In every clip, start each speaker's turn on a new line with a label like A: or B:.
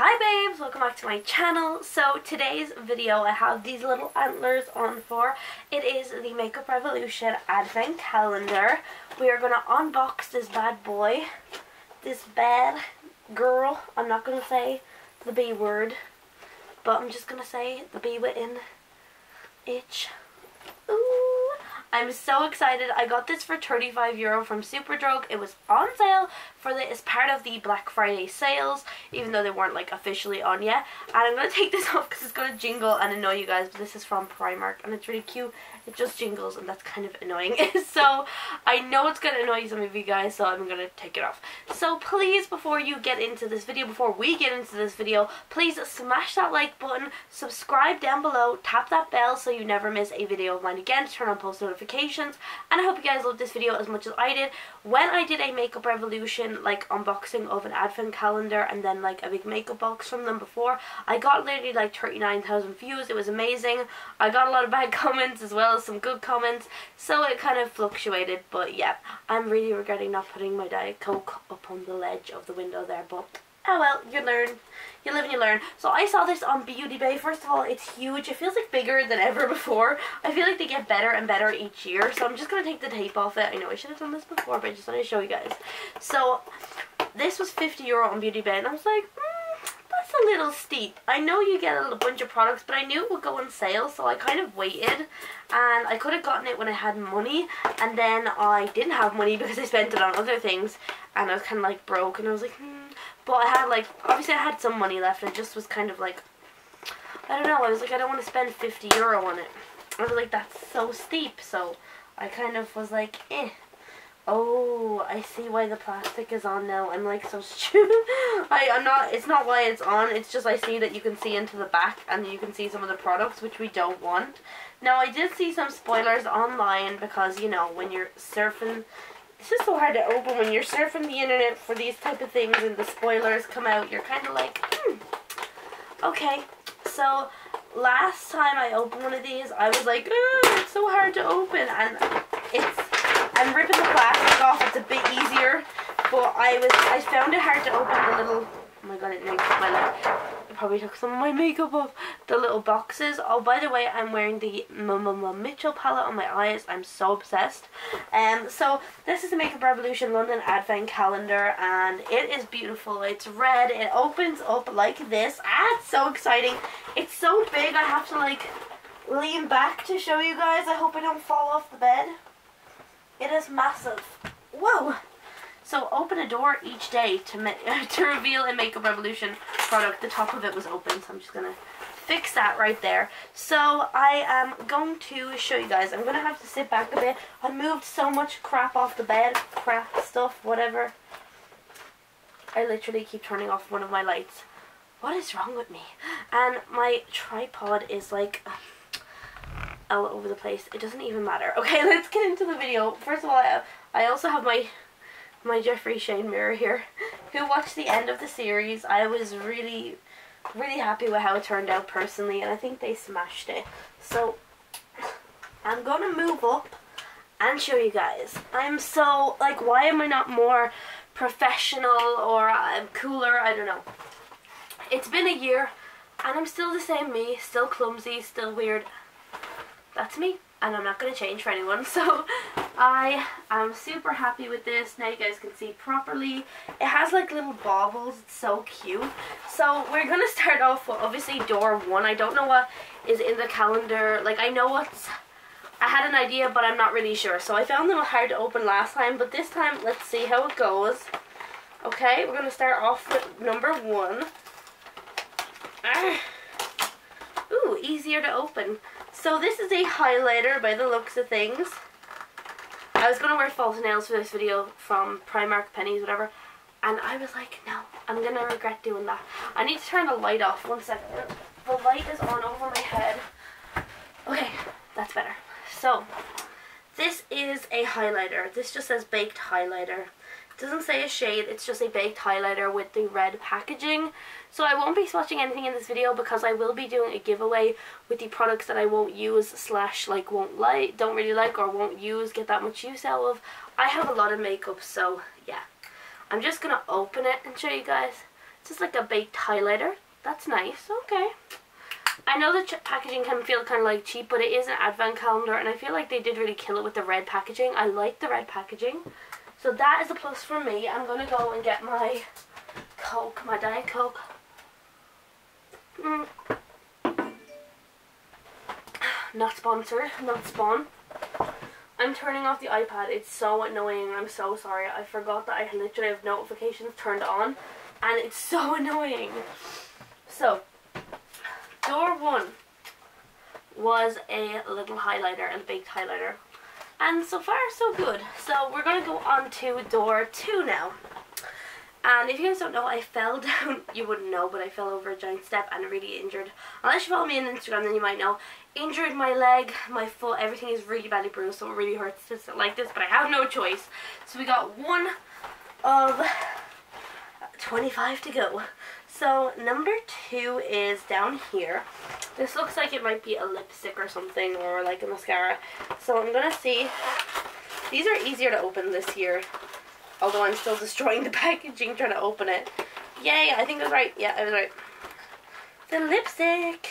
A: Hi babes, welcome back to my channel. So today's video I have these little antlers on for. It is the Makeup Revolution Advent Calendar. We are going to unbox this bad boy, this bad girl. I'm not going to say the B word, but I'm just going to say the B written itch. I'm so excited. I got this for 35 euro from Superdrug. It was on sale for the as part of the Black Friday sales, even though they weren't like officially on yet. And I'm gonna take this off because it's gonna jingle and annoy you guys. But this is from Primark and it's really cute. It just jingles and that's kind of annoying. so I know it's gonna annoy some of you guys, so I'm gonna take it off. So please, before you get into this video, before we get into this video, please smash that like button, subscribe down below, tap that bell so you never miss a video of mine again, turn on post notifications notifications and I hope you guys loved this video as much as I did. When I did a Makeup Revolution like unboxing of an advent calendar and then like a big makeup box from them before, I got literally like 39,000 views. It was amazing. I got a lot of bad comments as well as some good comments so it kind of fluctuated but yeah, I'm really regretting not putting my Diet Coke up on the ledge of the window there but oh well, you learn. You live and you learn. So I saw this on Beauty Bay. First of all, it's huge. It feels like bigger than ever before. I feel like they get better and better each year. So I'm just going to take the tape off it. I know I should have done this before, but I just wanted to show you guys. So this was 50 euro on Beauty Bay. And I was like, mm, that's a little steep. I know you get a bunch of products, but I knew it would go on sale. So I kind of waited. And I could have gotten it when I had money. And then I didn't have money because I spent it on other things. And I was kind of like broke. And I was like, hmm but I had like, obviously I had some money left. I just was kind of like, I don't know. I was like, I don't want to spend 50 euro on it. I was like, that's so steep. So I kind of was like, eh. Oh, I see why the plastic is on now. I'm like so stupid. I, I'm not, it's not why it's on. It's just I see that you can see into the back and you can see some of the products which we don't want. Now I did see some spoilers online because, you know, when you're surfing this is so hard to open when you're surfing the internet for these type of things and the spoilers come out. You're kind of like, hmm. Okay, so last time I opened one of these, I was like, it's so hard to open. And it's, I'm ripping the plastic off. It's a bit easier. But I was, I found it hard to open the little, oh my god, it makes my leg probably took some of my makeup off the little boxes. Oh, by the way, I'm wearing the M Mitchell palette on my eyes. I'm so obsessed. Um, so this is the Makeup Revolution London Advent Calendar, and it is beautiful. It's red. It opens up like this. Ah, it's so exciting. It's so big. I have to like lean back to show you guys. I hope I don't fall off the bed. It is massive. Whoa. So open a door each day to to reveal and make a Makeup Revolution product. The top of it was open, so I'm just to fix that right there. So I am going to show you guys. I'm to have to sit back a bit. I moved so much crap off the bed. Crap, stuff, whatever. I literally keep turning off one of my lights. What is wrong with me? And my tripod is like all over the place. It doesn't even matter. Okay, let's get into the video. First of all, I, I also have my my Jeffree Shane mirror here, who watched the end of the series. I was really, really happy with how it turned out personally, and I think they smashed it. So, I'm going to move up and show you guys. I'm so, like, why am I not more professional or cooler? I don't know. It's been a year, and I'm still the same me, still clumsy, still weird. That's me and I'm not going to change for anyone so I am super happy with this. Now you guys can see properly. It has like little baubles. It's so cute. So we're going to start off with obviously door one. I don't know what is in the calendar. Like I know what's I had an idea but I'm not really sure. So I found them hard to open last time but this time let's see how it goes. Okay we're going to start off with number one. Ah. Easier to open so this is a highlighter by the looks of things. I was going to wear false nails for this video from Primark, Pennies, whatever. And I was like, no, I'm going to regret doing that. I need to turn the light off. One second. The light is on over my head. Okay, that's better. So, this is a highlighter. This just says baked highlighter doesn't say a shade, it's just a baked highlighter with the red packaging. So I won't be swatching anything in this video because I will be doing a giveaway with the products that I won't use slash like won't like, don't really like or won't use, get that much use out of. I have a lot of makeup so yeah. I'm just going to open it and show you guys. It's just like a baked highlighter. That's nice. Okay. I know the packaging can feel kind of like cheap, but it is an advent calendar, and I feel like they did really kill it with the red packaging. I like the red packaging. So that is a plus for me. I'm going to go and get my Coke, my Diet Coke. Mm. Not sponsored, not spawn. I'm turning off the iPad. It's so annoying. I'm so sorry. I forgot that I literally have notifications turned on. And it's so annoying. So, door one was a little highlighter, a baked highlighter. And so far, so good. So we're going to go on to door two now. And if you guys don't know, I fell down, you wouldn't know, but I fell over a giant step and really injured. Unless you follow me on Instagram, then you might know. Injured my leg, my foot, everything is really badly bruised, so it really hurts to sit like this, but I have no choice. So we got one of 25 to go. So number two is down here. This looks like it might be a lipstick or something, or like a mascara. So I'm going to see. These are easier to open this year. Although I'm still destroying the packaging trying to open it. Yay, I think I was right. Yeah, I was right. The lipstick.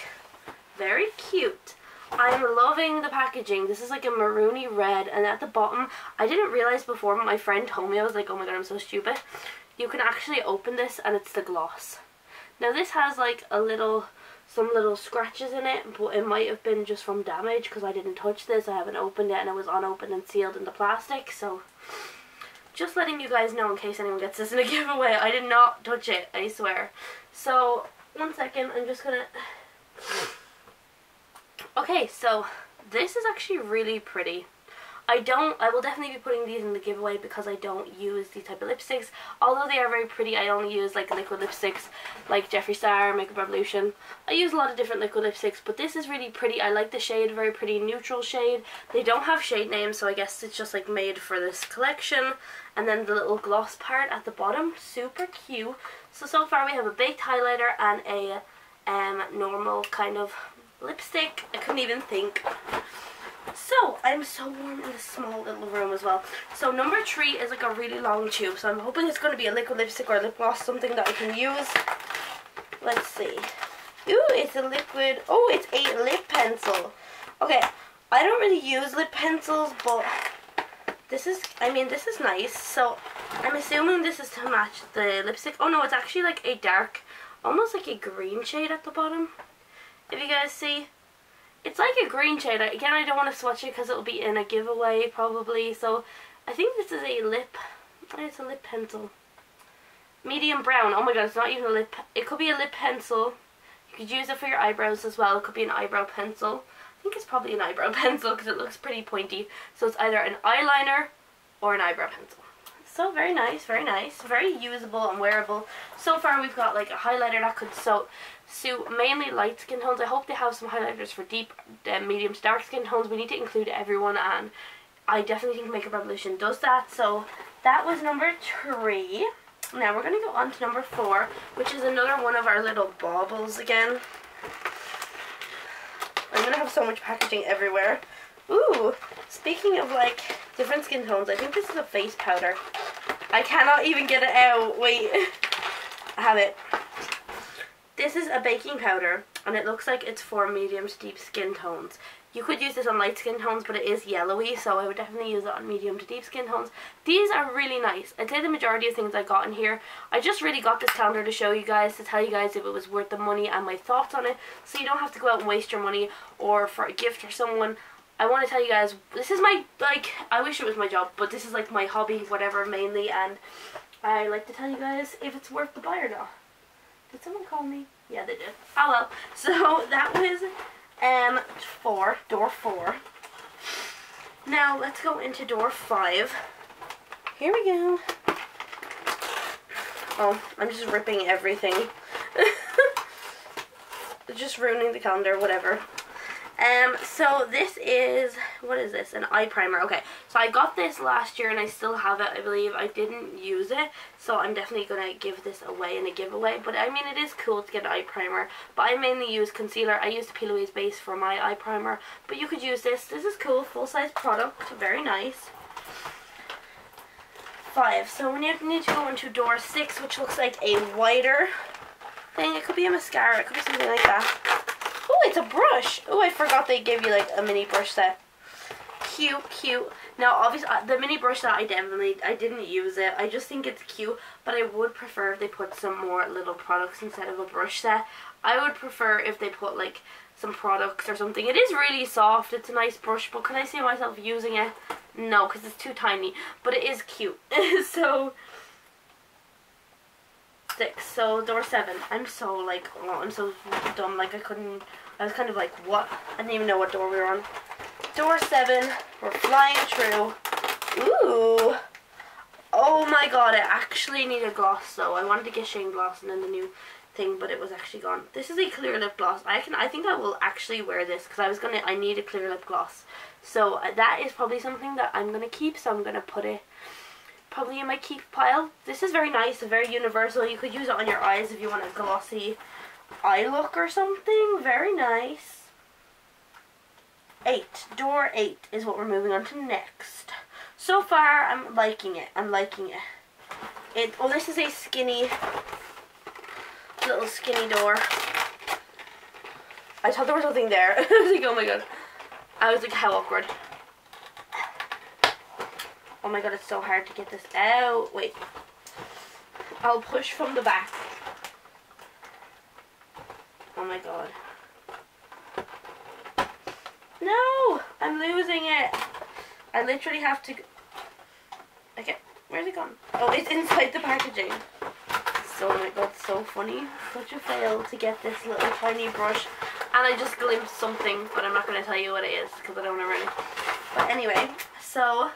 A: Very cute. I'm loving the packaging. This is like a maroony red and at the bottom, I didn't realize before my friend told me, I was like, oh my god, I'm so stupid. You can actually open this and it's the gloss. Now this has like a little, some little scratches in it, but it might have been just from damage because I didn't touch this. I haven't opened it and it was unopened and sealed in the plastic, so just letting you guys know in case anyone gets this in a giveaway. I did not touch it, I swear. So, one second, I'm just gonna... Okay, so this is actually really pretty. I don't, I will definitely be putting these in the giveaway because I don't use these type of lipsticks. Although they are very pretty, I only use like liquid lipsticks like Jeffree Star, Makeup Revolution. I use a lot of different liquid lipsticks, but this is really pretty. I like the shade, very pretty neutral shade. They don't have shade names, so I guess it's just like made for this collection. And then the little gloss part at the bottom, super cute. So, so far we have a baked highlighter and a um, normal kind of lipstick. I couldn't even think. So, I'm so warm in this small little room as well. So, number three is like a really long tube. So, I'm hoping it's going to be a liquid lipstick or lip gloss, something that I can use. Let's see. Ooh, it's a liquid. Oh, it's a lip pencil. Okay, I don't really use lip pencils, but this is, I mean, this is nice. So, I'm assuming this is to match the lipstick. Oh, no, it's actually like a dark, almost like a green shade at the bottom. If you guys see. It's like a green shade. Again, I don't want to swatch it because it'll be in a giveaway probably. So I think this is a lip. It's a lip pencil. Medium brown. Oh my god, it's not even a lip. It could be a lip pencil. You could use it for your eyebrows as well. It could be an eyebrow pencil. I think it's probably an eyebrow pencil because it looks pretty pointy. So it's either an eyeliner or an eyebrow pencil. So very nice, very nice, very usable and wearable. So far we've got like a highlighter that could so suit mainly light skin tones. I hope they have some highlighters for deep, uh, medium to dark skin tones. We need to include everyone and I definitely think Makeup Revolution does that. So that was number three. Now we're going to go on to number four, which is another one of our little baubles again. I'm going to have so much packaging everywhere. Ooh, speaking of like different skin tones, I think this is a face powder. I cannot even get it out. Wait. I have it. This is a baking powder and it looks like it's for medium to deep skin tones. You could use this on light skin tones but it is yellowy so I would definitely use it on medium to deep skin tones. These are really nice. I'd say the majority of things I got in here. I just really got this calendar to show you guys, to tell you guys if it was worth the money and my thoughts on it so you don't have to go out and waste your money or for a gift for someone. I want to tell you guys, this is my, like, I wish it was my job, but this is like my hobby, whatever, mainly, and I like to tell you guys if it's worth the buy or not. Did someone call me? Yeah, they did. Oh well. So that was um four, door four. Now let's go into door five. Here we go. Oh, I'm just ripping everything. just ruining the calendar, whatever. Um, so this is, what is this? An eye primer. Okay, so I got this last year and I still have it, I believe. I didn't use it, so I'm definitely going to give this away in a giveaway. But I mean, it is cool to get an eye primer. But I mainly use concealer. I use the P. Louise base for my eye primer. But you could use this. This is cool, full-size product. Very nice. five. So we need to go into door six, which looks like a wider thing. It could be a mascara. It could be something like that. It's a brush. Oh, I forgot they gave you like a mini brush set. Cute, cute. Now, obviously, uh, the mini brush set, I definitely, I didn't use it. I just think it's cute, but I would prefer if they put some more little products instead of a brush set. I would prefer if they put like some products or something. It is really soft. It's a nice brush, but can I see myself using it? No, because it's too tiny. But it is cute. so, six. So, door seven. I'm so, like, oh, I'm so dumb. Like, I couldn't, I was kind of like, what? I didn't even know what door we were on. Door seven. We're flying through. Ooh. Oh my god, I actually need a gloss though. I wanted to get Shane Gloss and then the new thing, but it was actually gone. This is a clear lip gloss. I can, I think I will actually wear this because I was gonna, I need a clear lip gloss. So uh, that is probably something that I'm gonna keep. So I'm gonna put it probably in my keep pile. This is very nice, very universal. You could use it on your eyes if you want a glossy eye look or something. Very nice. Eight, door eight is what we're moving on to next. So far, I'm liking it. I'm liking it. It. Oh, this is a skinny little skinny door. I thought there was something there. I was like, oh my god. I was like, how awkward. Oh my god, it's so hard to get this out. Wait. I'll push from the back. Oh my god. No! I'm losing it. I literally have to... Okay, where's it gone? Oh, it's inside the packaging so oh my god, so funny. Such a fail to get this little tiny brush. And I just glimpsed something, but I'm not going to tell you what it is because I don't want to ruin it. But anyway, so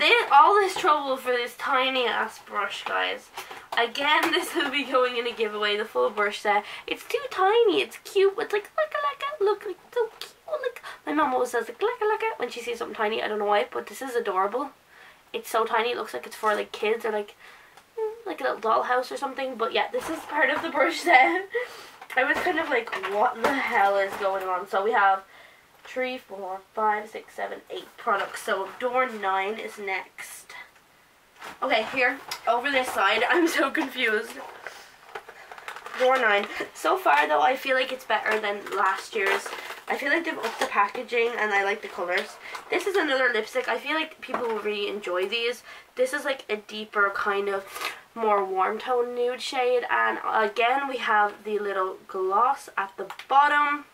A: they all this trouble for this tiny ass brush, guys. Again, this will be going in a giveaway, the full brush set. It's too tiny, it's cute, it's like, look, look, look, like, so cute, like, my mom always says, like, look, look, when she sees something tiny, I don't know why, but this is adorable. It's so tiny, it looks like it's for, like, kids, or, like, mm, like a little dollhouse or something. But yeah, this is part of the brush set. I was kind of like, what the hell is going on? So we have three, four, five, six, seven, eight products. So door nine is next. Okay, here, over this side. I'm so confused. Door nine. So far though, I feel like it's better than last year's. I feel like they've upped the packaging and I like the colors. This is another lipstick. I feel like people will really enjoy these. This is like a deeper kind of more warm tone nude shade and again we have the little gloss at the bottom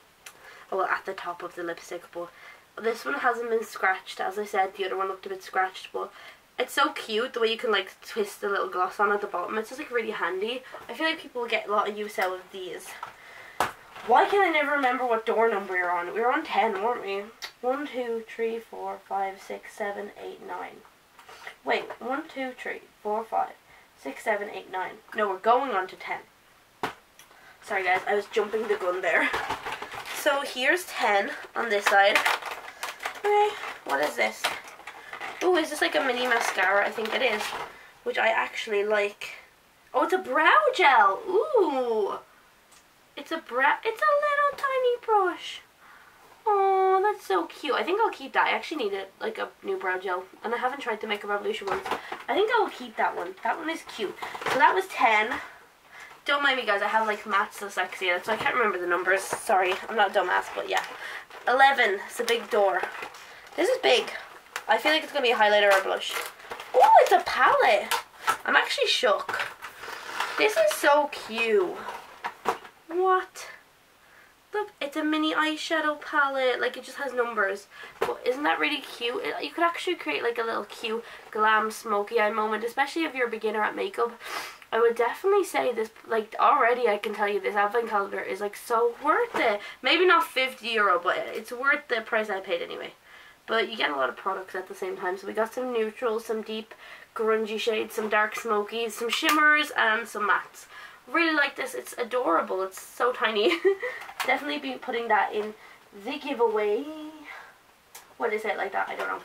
A: well at the top of the lipstick but this one hasn't been scratched as I said the other one looked a bit scratched but it's so cute the way you can like twist the little gloss on at the bottom it's just like really handy I feel like people get a lot of use out of these why can I never remember what door number we're on we were on 10 weren't we 1 2 3 4 5 6 7 8 9 wait 1 2 3 4 5 six, seven, eight, nine. No, we're going on to ten. Sorry guys, I was jumping the gun there. So here's 10 on this side. Okay, what is this? Oh, is this like a mini mascara? I think it is. Which I actually like. Oh, it's a brow gel. Ooh. It's a brow, it's a little tiny brush. Oh, that's so cute. I think I'll keep that. I actually need it, like a new brow gel. And I haven't tried the Makeup Revolution ones. I think I will keep that one. That one is cute. So that was 10. Don't mind me, guys. I have, like, Matt's so sexy in it, so I can't remember the numbers. Sorry. I'm not a dumbass, but yeah. 11. It's a big door. This is big. I feel like it's going to be a highlighter or a blush. Oh, it's a palette. I'm actually shook. This is so cute. What? Look, it's a mini eyeshadow palette. Like, it just has numbers. But isn't that really cute? It, you could actually create, like, a little cute glam smoky eye moment. Especially if you're a beginner at makeup. I would definitely say this, like, already I can tell you this Advent calendar is, like, so worth it. Maybe not 50 euro, but it's worth the price I paid anyway. But you get a lot of products at the same time. So we got some neutrals, some deep grungy shades, some dark smokies, some shimmers, and some mattes. Really like this. It's adorable. It's so tiny. Definitely be putting that in the giveaway. What is it like that? I don't know.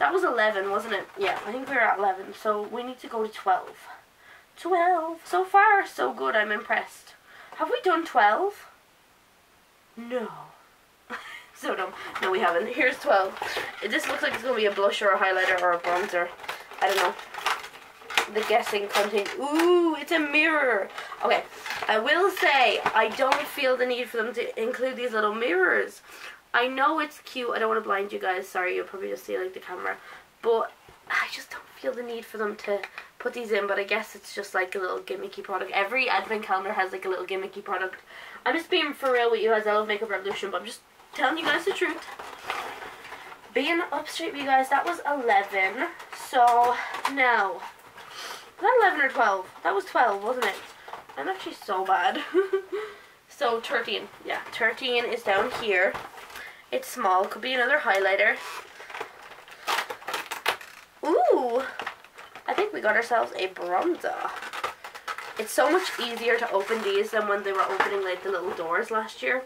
A: That was 11, wasn't it? Yeah, I think we are at 11. So we need to go to 12. 12. So far, so good. I'm impressed. Have we done 12? No. So dumb. No, we haven't. Here's 12. This looks like it's going to be a blush or a highlighter or a bronzer. I don't know. the guessing content. Ooh, it's a mirror. Okay, I will say I don't feel the need for them to include these little mirrors. I know it's cute. I don't want to blind you guys. Sorry, you'll probably just see like the camera. But I just don't feel the need for them to put these in. But I guess it's just like a little gimmicky product. Every advent calendar has like a little gimmicky product. I'm just being for real with you guys. I love Makeup Revolution, but I'm just telling you guys the truth. Being up straight with you guys, that was 11. So, now, was that 11 or 12? That was 12, wasn't it? I'm actually so bad. so, 13. Yeah, 13 is down here. It's small. Could be another highlighter. Ooh! I think we got ourselves a bronzer. It's so much easier to open these than when they were opening like the little doors last year.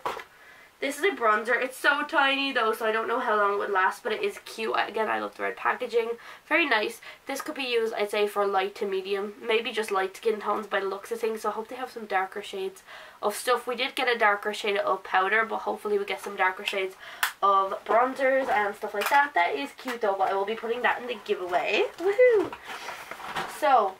A: This is a bronzer. It's so tiny though, so I don't know how long it would last, but it is cute. Again, I love the red packaging. Very nice. This could be used, I'd say, for light to medium. Maybe just light skin tones by the looks of things, so I hope they have some darker shades of stuff. We did get a darker shade of powder, but hopefully we get some darker shades of bronzers and stuff like that. That is cute though, but I will be putting that in the giveaway. Woohoo! So,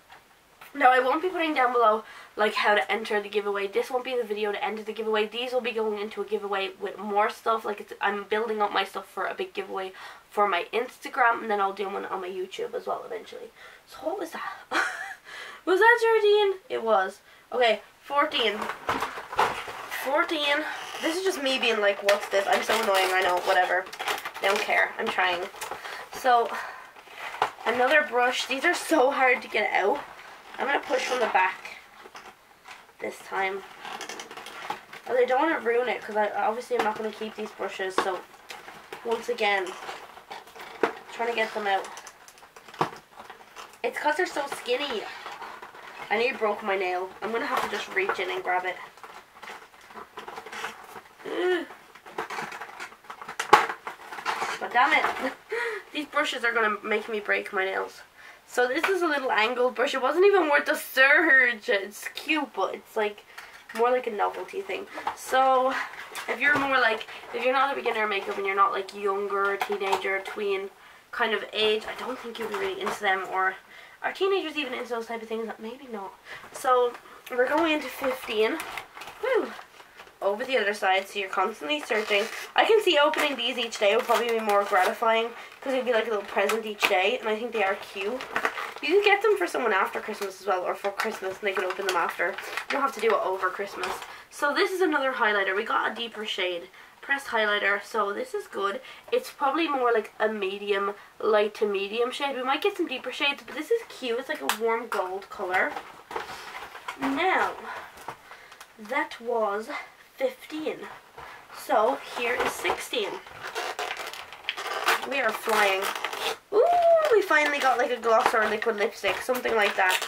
A: no, I won't be putting down below like how to enter the giveaway. This won't be the video to enter the giveaway. These will be going into a giveaway with more stuff. Like I'm building up my stuff for a big giveaway for my Instagram and then I'll do one on my YouTube as well eventually. So what was that? was that 13? It was. Okay, 14. 14. This is just me being like, what's this? I'm so annoying, I know, whatever. I Don't care. I'm trying. So, another brush. These are so hard to get out. I'm going to push from the back this time. But I don't want to ruin it because I obviously I'm not going to keep these brushes. So once again, trying to get them out. It's because they're so skinny. I nearly broke my nail. I'm going to have to just reach in and grab it. But damn it. These brushes are going to make me break my nails. So this is a little angled brush. It wasn't even worth the surge. It's cute, but it's like more like a novelty thing. So if you're more like, if you're not a beginner makeup and you're not like younger, teenager, tween kind of age, I don't think you'd be really into them. Or are teenagers even into those type of things? Maybe not. So we're going into 15. Woo! Over the other side so you're constantly searching. I can see opening these each day would probably be more gratifying because it'd be like a little present each day and I think they are cute. You can get them for someone after Christmas as well or for Christmas and they can open them after. You don't have to do it over Christmas. So this is another highlighter. We got a deeper shade pressed highlighter so this is good it's probably more like a medium light to medium shade we might get some deeper shades but this is cute it's like a warm gold color now that was 15. So here is 16. We are flying. Ooh, we finally got like a gloss or a liquid lipstick, something like that.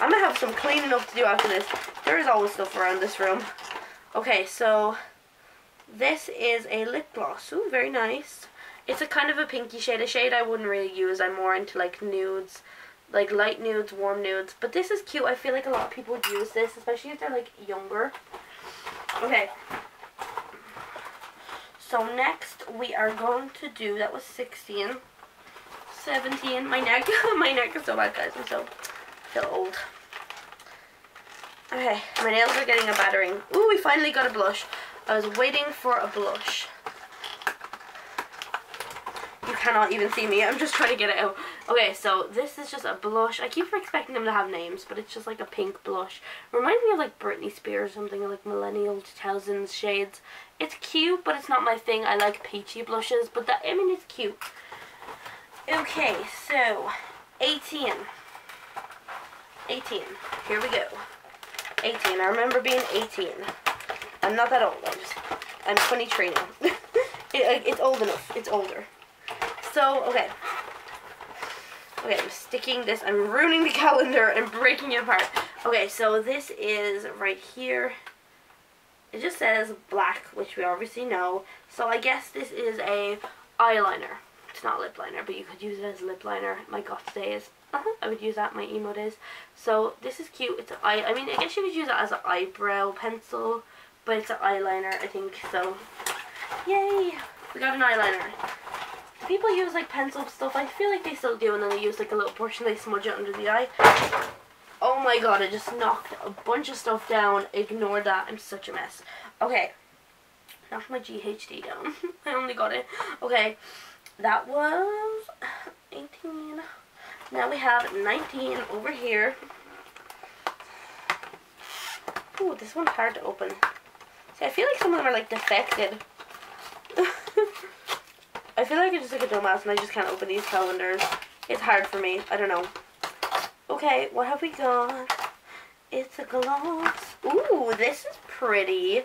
A: I'm gonna have some cleaning up to do after this. There is always stuff around this room. Okay, so this is a lip gloss. Ooh, very nice. It's a kind of a pinky shade, a shade I wouldn't really use. I'm more into like nudes, like light nudes, warm nudes. But this is cute. I feel like a lot of people would use this, especially if they're like younger. Okay. So next we are going to do, that was 16, 17, my neck, my neck is so bad guys, I'm so, feel old. Okay, my nails are getting a battering. Ooh, we finally got a blush. I was waiting for a blush cannot even see me. I'm just trying to get it out. Okay, so this is just a blush. I keep expecting them to have names, but it's just like a pink blush. Reminds me of like Britney Spears or something, like millennial 2000s shades. It's cute, but it's not my thing. I like peachy blushes, but that, I mean, it's cute. Okay, so 18. 18. Here we go. 18. I remember being 18. I'm not that old. I'm just, I'm 23 now. it, it's old enough. It's older. So, okay. Okay, I'm sticking this. I'm ruining the calendar and breaking it apart. Okay, so this is right here. It just says black, which we obviously know. So I guess this is a eyeliner. It's not lip liner, but you could use it as lip liner. My goth days. Uh -huh, I would use that my emo days. So this is cute. It's an eye. I mean, I guess you could use it as an eyebrow pencil, but it's an eyeliner, I think. So, yay! We got an eyeliner. People use like pencil stuff. I feel like they still do, and then they use like a little and they smudge it under the eye. Oh my god, I just knocked a bunch of stuff down. Ignore that. I'm such a mess. Okay. Knocked my GHD down. I only got it. Okay. That was 18. Now we have 19 over here. Ooh, this one's hard to open. See, I feel like some of them are like defected. I feel like I just like a dumbass and I just can't open these calendars. It's hard for me. I don't know. Okay, what have we got? It's a gloss. Ooh, this is pretty.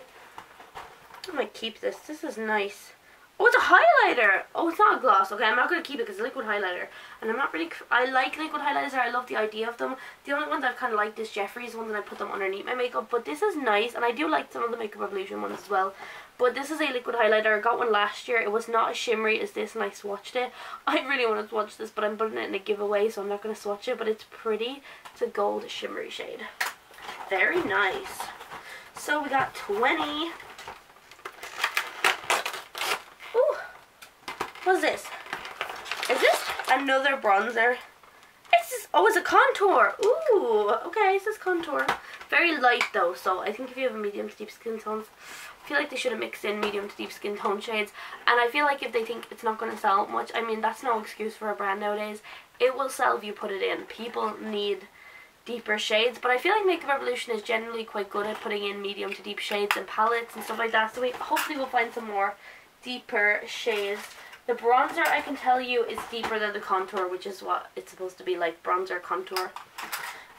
A: I'm going to keep this. This is nice. Oh, it's a highlighter. Oh, it's not a gloss. Okay, I'm not going to keep it because it's liquid highlighter. And I'm not really... I like liquid highlighters. I love the idea of them. The only ones I've kind of liked is Jeffree's ones and I put them underneath my makeup. But this is nice. And I do like some of the Makeup Revolution ones as well. But this is a liquid highlighter. I got one last year. It was not as shimmery as this and I swatched it. I really wanted to swatch this but I'm putting it in a giveaway so I'm not going to swatch it. But it's pretty. It's a gold shimmery shade. Very nice. So we got 20 Ooh. What's this? Is this another bronzer? It's just, oh, it's a contour. Ooh, okay, it says contour. Very light though, so I think if you have a medium to deep skin tones, I feel like they should have mixed in medium to deep skin tone shades. And I feel like if they think it's not going to sell much, I mean, that's no excuse for a brand nowadays. It will sell if you put it in. People need deeper shades, but I feel like Makeup Revolution is generally quite good at putting in medium to deep shades and palettes and stuff like that. So we hopefully we'll find some more deeper shades the bronzer, I can tell you, is deeper than the contour, which is what it's supposed to be like, bronzer contour.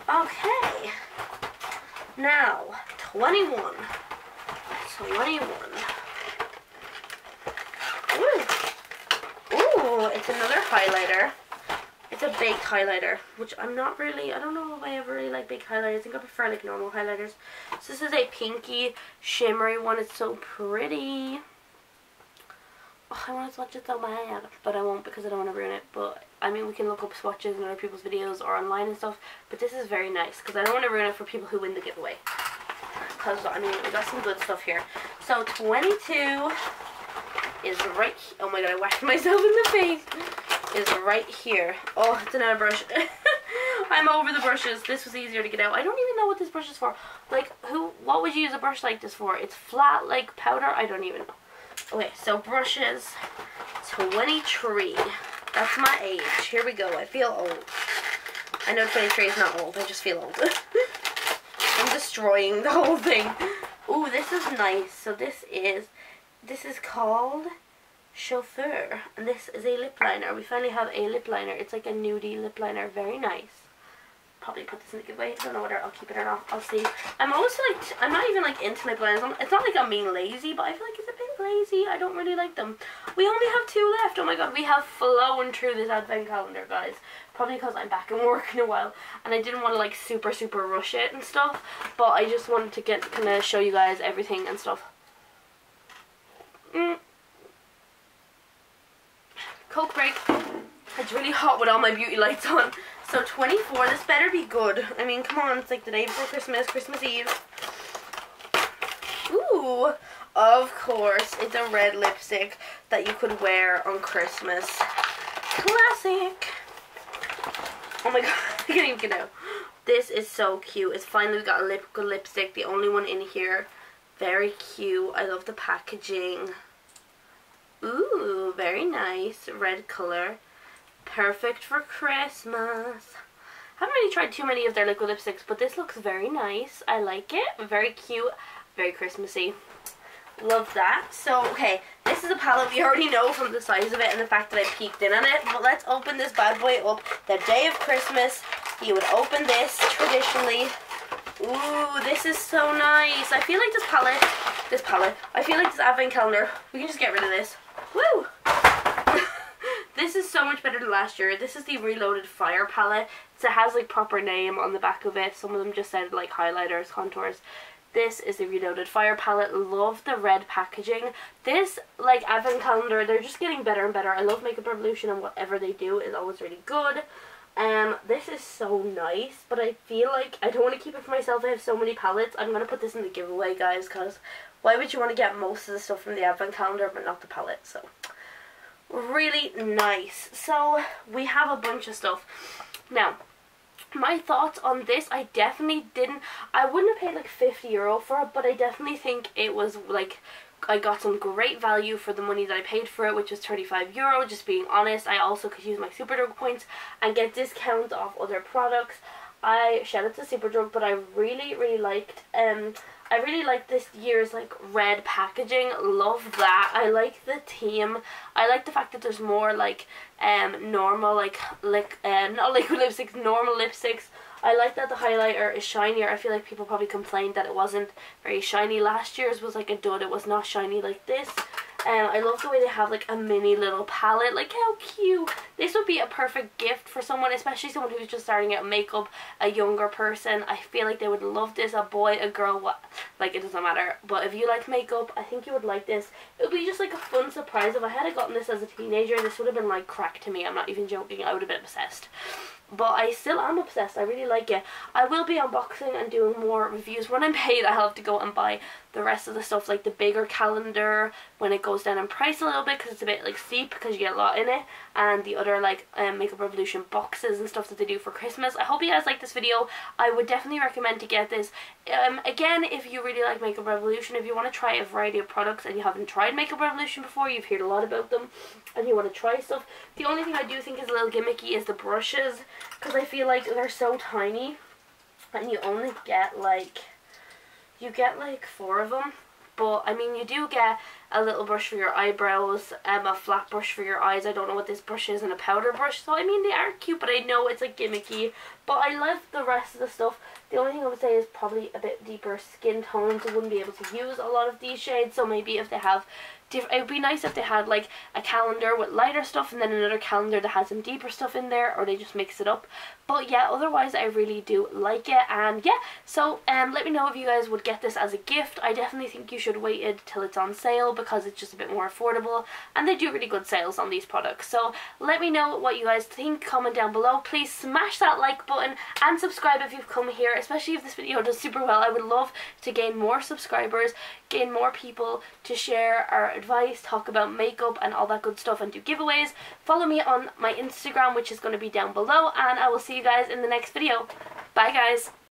A: Okay. Now, 21. 21. Ooh. Ooh, it's another highlighter. It's a baked highlighter, which I'm not really, I don't know if I ever really like baked highlighters. I think I prefer like normal highlighters. So this is a pinky shimmery one. It's so pretty. Oh, I want to swatch it so bad, but I won't because I don't want to ruin it. But I mean, we can look up swatches in other people's videos or online and stuff. But this is very nice because I don't want to ruin it for people who win the giveaway. Because I mean, we got some good stuff here. So 22 is right. Oh my god, I whacked myself in the face. Is right here. Oh, it's another brush. I'm over the brushes. This was easier to get out. I don't even know what this brush is for. Like, who? What would you use a brush like this for? It's flat like powder. I don't even know. Okay, so brushes, 23. That's my age. Here we go. I feel old. I know 23 is not old. I just feel old. Destroying the whole thing. Ooh, this is nice. So this is, this is called Chauffeur. And this is a lip liner. We finally have a lip liner. It's like a nudie lip liner. Very nice probably put this in the giveaway. I don't know whether I'll keep it or not. I'll see. I'm also like, I'm not even like into lip liners. It's not like I'm being lazy, but I feel like it's a bit lazy. I don't really like them. We only have two left. Oh my god, we have flown through this advent calendar, guys. Probably because I'm back in work in a while. And I didn't want to like super, super rush it and stuff. But I just wanted to get, kind of show you guys everything and stuff. Mm. Coke break. It's really hot with all my beauty lights on. So 24, this better be good. I mean, come on, it's like the day before Christmas, Christmas Eve. Ooh, of course, it's a red lipstick that you could wear on Christmas. Classic. Oh my god, I can't even get out. This is so cute. It's finally got a lip lipstick, the only one in here. Very cute. I love the packaging. Ooh, very nice. Red color. Perfect for Christmas. Haven't really tried too many of their liquid lipsticks, but this looks very nice. I like it. Very cute. Very Christmassy. Love that. So, okay, this is a palette we already know from the size of it and the fact that I peeked in on it. But let's open this bad boy up. The day of Christmas, you would open this traditionally. Ooh, this is so nice. I feel like this palette, this palette, I feel like this advent calendar, we can just get rid of this. Woo! This is so much better than last year. This is the Reloaded Fire palette. So it has like proper name on the back of it. Some of them just said like highlighters, contours. This is the Reloaded Fire palette. Love the red packaging. This, like, advent calendar, they're just getting better and better. I love Makeup Revolution and whatever they do is always really good. Um, this is so nice, but I feel like I don't want to keep it for myself. I have so many palettes. I'm going to put this in the giveaway, guys, because why would you want to get most of the stuff from the advent calendar but not the palette? So, really nice. So we have a bunch of stuff. Now, my thoughts on this, I definitely didn't, I wouldn't have paid like 50 euro for it, but I definitely think it was like I got some great value for the money that I paid for it, which was 35 euro, just being honest. I also could use my Superdrug points and get discounts off other products. I shout out to Superdrug, but I really, really liked, um, I really like this year's like red packaging. Love that. I like the theme. I like the fact that there's more like um normal like like uh, not liquid lipsticks, normal lipsticks I like that the highlighter is shinier. I feel like people probably complained that it wasn't very shiny. Last year's was like a dud. It was not shiny like this. Um, I love the way they have like a mini little palette. Like how cute. This would be a perfect gift for someone, especially someone who's just starting out makeup, a younger person. I feel like they would love this. A boy, a girl, what? Like it doesn't matter. But if you like makeup, I think you would like this. It would be just like a fun surprise. If I had gotten this as a teenager, this would have been like crack to me. I'm not even joking. I would have been obsessed but I still am obsessed. I really like it. I will be unboxing and doing more reviews. When I'm paid, I'll have to go and buy the rest of the stuff, like the bigger calendar, when it goes down in price a little bit, because it's a bit like steep, because you get a lot in it, and the other like um, Makeup Revolution boxes and stuff that they do for Christmas. I hope you guys like this video. I would definitely recommend to get this. Um, again, if you really like Makeup Revolution, if you want to try a variety of products and you haven't tried Makeup Revolution before, you've heard a lot about them, and you want to try stuff, the only thing I do think is a little gimmicky is the brushes, because I feel like they're so tiny, and you only get like you get like four of them but I mean you do get a little brush for your eyebrows um, a flat brush for your eyes I don't know what this brush is and a powder brush so I mean they are cute but I know it's like gimmicky but I love the rest of the stuff the only thing I would say is probably a bit deeper skin tones. I wouldn't be able to use a lot of these shades so maybe if they have it would be nice if they had like a calendar with lighter stuff and then another calendar that has some deeper stuff in there or they just mix it up. But yeah otherwise I really do like it and yeah so um let me know if you guys would get this as a gift. I definitely think you should wait it till it's on sale because it's just a bit more affordable and they do really good sales on these products. So let me know what you guys think. Comment down below. Please smash that like button and subscribe if you've come here especially if this video does super well I would love to gain more subscribers gain more people to share our advice, talk about makeup and all that good stuff and do giveaways. Follow me on my Instagram which is going to be down below and I will see you guys in the next video. Bye guys!